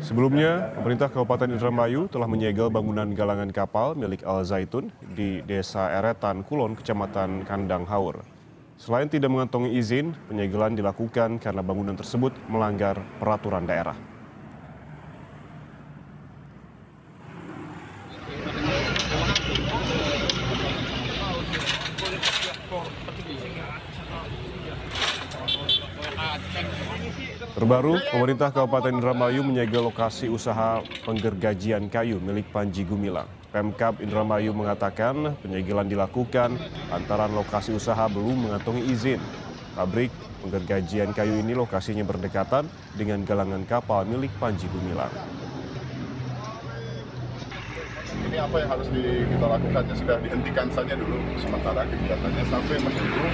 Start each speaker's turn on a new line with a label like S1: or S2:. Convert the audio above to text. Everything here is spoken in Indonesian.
S1: Sebelumnya, pemerintah Kabupaten Indramayu telah menyegel bangunan galangan kapal milik Al Zaitun di Desa Eretan, Kulon, Kecamatan Kandang Haur. Selain tidak mengantongi izin, penyegelan dilakukan karena bangunan tersebut melanggar peraturan daerah. Terbaru, pemerintah Kabupaten Indramayu menyegel lokasi usaha penggergajian kayu milik Panji Gumilang. Pemkap Indramayu mengatakan penyegelan dilakukan antara lokasi usaha belum mengantongi izin. Pabrik penggergajian kayu ini lokasinya berdekatan dengan galangan kapal milik Panji Gumilang.
S2: ini apa yang harus kita lakukan ya sudah dihentikan saja dulu sementara kegiatannya sampai menunggu